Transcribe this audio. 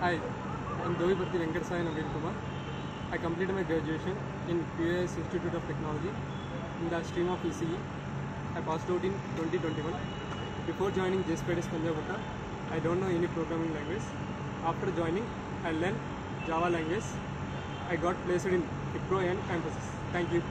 Hi, I'm Doviparthi Venkata Sai Naveen Kumar. I completed my graduation in QAS Institute of Technology in the stream of ECE. I passed out in 2021. Before joining JSpiders Punjagutta, I don't know any programming language. After joining, I learned Java language. I got placed in Wipro and campuses. Thank you.